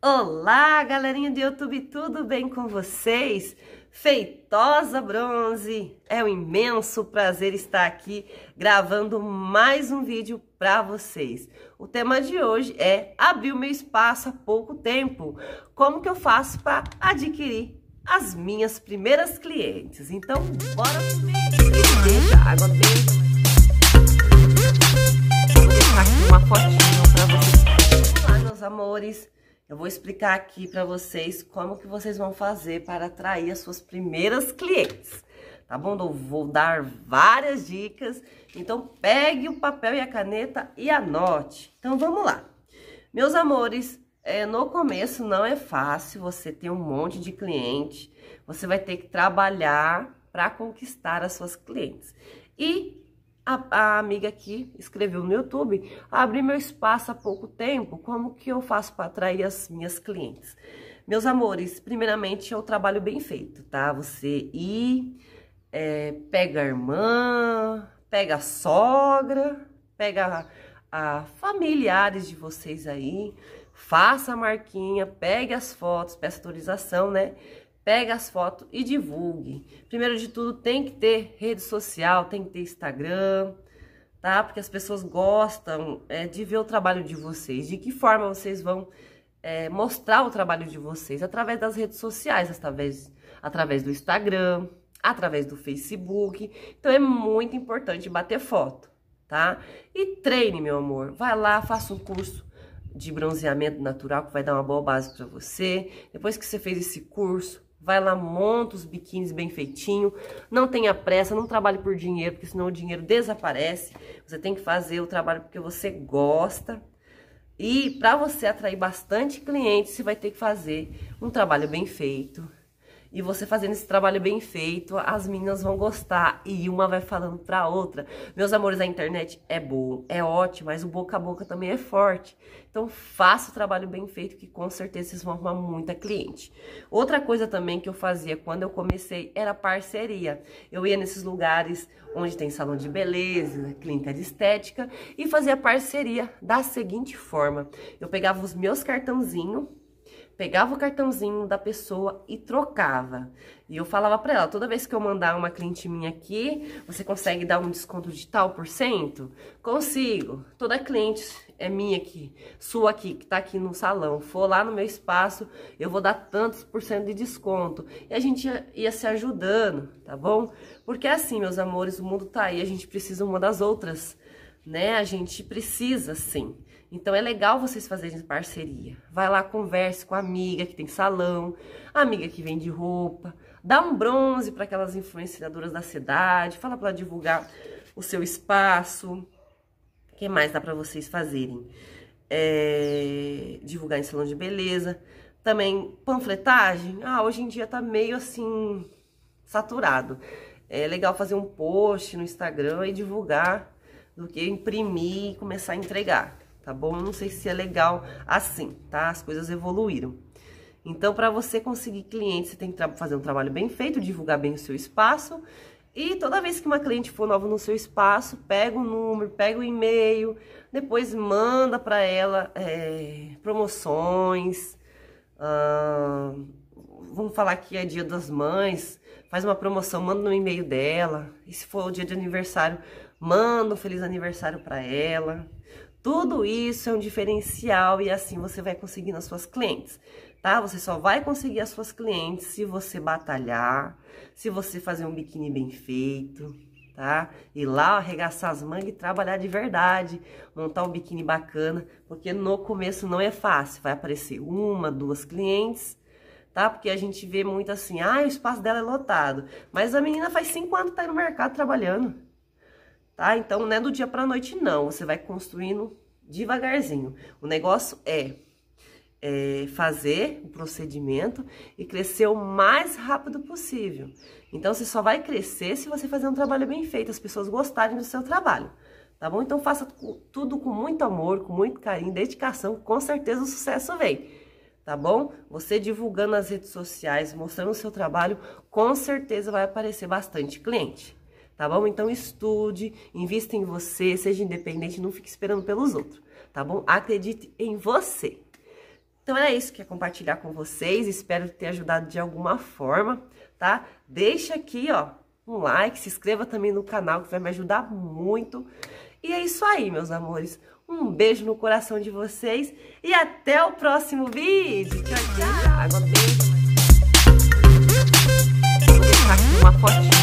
Olá, galerinha do YouTube, tudo bem com vocês? Feitosa Bronze, é um imenso prazer estar aqui gravando mais um vídeo para vocês. O tema de hoje é abrir o meu espaço há pouco tempo. Como que eu faço para adquirir as minhas primeiras clientes? Então, bora pro vídeo. água bem. Vou deixar aqui uma fotinho para vocês. Vamos lá, meus amores. Eu vou explicar aqui para vocês como que vocês vão fazer para atrair as suas primeiras clientes, tá bom? Eu vou dar várias dicas, então pegue o papel e a caneta e anote. Então vamos lá. Meus amores, é, no começo não é fácil você ter um monte de cliente, você vai ter que trabalhar para conquistar as suas clientes. E a, a, amiga aqui escreveu no YouTube, abri meu espaço há pouco tempo, como que eu faço para atrair as minhas clientes? Meus amores, primeiramente é o trabalho bem feito, tá? Você ir, é, pega a irmã, pega a sogra, pega a, a familiares de vocês aí, faça a marquinha, pegue as fotos, peça autorização, né? Pega as fotos e divulgue. Primeiro de tudo, tem que ter rede social, tem que ter Instagram, tá? Porque as pessoas gostam é, de ver o trabalho de vocês. De que forma vocês vão é, mostrar o trabalho de vocês? Através das redes sociais, através, através do Instagram, através do Facebook. Então é muito importante bater foto, tá? E treine, meu amor. Vai lá, faça um curso de bronzeamento natural que vai dar uma boa base para você. Depois que você fez esse curso, Vai lá, monta os biquínis bem feitinho. Não tenha pressa, não trabalhe por dinheiro, porque senão o dinheiro desaparece. Você tem que fazer o trabalho porque você gosta. E para você atrair bastante clientes, você vai ter que fazer um trabalho bem feito, e você fazendo esse trabalho bem feito, as meninas vão gostar e uma vai falando pra outra. Meus amores, a internet é boa, é ótima, mas o boca a boca também é forte. Então faça o trabalho bem feito que com certeza vocês vão arrumar muita cliente. Outra coisa também que eu fazia quando eu comecei era parceria. Eu ia nesses lugares onde tem salão de beleza, clínica de estética e fazia parceria da seguinte forma. Eu pegava os meus cartãozinhos pegava o cartãozinho da pessoa e trocava. E eu falava para ela, toda vez que eu mandar uma cliente minha aqui, você consegue dar um desconto de tal por cento? Consigo. Toda cliente é minha aqui, sua aqui, que tá aqui no salão, for lá no meu espaço, eu vou dar tantos por cento de desconto. E a gente ia, ia se ajudando, tá bom? Porque é assim, meus amores, o mundo tá aí, a gente precisa uma das outras, né? A gente precisa, sim. Então é legal vocês fazerem parceria. Vai lá, converse com a amiga que tem salão, amiga que vende roupa, dá um bronze para aquelas influenciadoras da cidade, fala para divulgar o seu espaço. O que mais dá para vocês fazerem? É, divulgar em salão de beleza. Também panfletagem. Ah, hoje em dia tá meio assim saturado. É legal fazer um post no Instagram e divulgar do que imprimir e começar a entregar tá bom? Não sei se é legal assim, tá? As coisas evoluíram. Então, para você conseguir cliente, você tem que fazer um trabalho bem feito, divulgar bem o seu espaço. E toda vez que uma cliente for nova no seu espaço, pega o número, pega o e-mail, depois manda para ela é, promoções. vamos falar que é dia das mães, faz uma promoção, manda no e-mail dela. E se for o dia de aniversário, manda um feliz aniversário para ela. Tudo isso é um diferencial e assim você vai conseguir nas suas clientes, tá? Você só vai conseguir as suas clientes se você batalhar, se você fazer um biquíni bem feito, tá? Ir lá arregaçar as mangas e trabalhar de verdade, montar um biquíni bacana, porque no começo não é fácil, vai aparecer uma, duas clientes, tá? Porque a gente vê muito assim, ah, o espaço dela é lotado, mas a menina faz cinco anos que tá aí no mercado trabalhando, tá? Então, não é do dia pra noite, não. Você vai construindo devagarzinho. O negócio é, é fazer o procedimento e crescer o mais rápido possível. Então, você só vai crescer se você fazer um trabalho bem feito, as pessoas gostarem do seu trabalho. Tá bom? Então, faça tudo com muito amor, com muito carinho, dedicação, com certeza o sucesso vem tá bom? Você divulgando nas redes sociais, mostrando o seu trabalho, com certeza vai aparecer bastante cliente tá bom? Então estude, invista em você, seja independente, não fique esperando pelos outros, tá bom? Acredite em você. Então era isso que eu ia compartilhar com vocês, espero ter ajudado de alguma forma, tá? Deixa aqui, ó, um like, se inscreva também no canal que vai me ajudar muito. E é isso aí, meus amores. Um beijo no coração de vocês e até o próximo vídeo. Tchau, tchau. Beijo. Vou deixar aqui uma fotinha.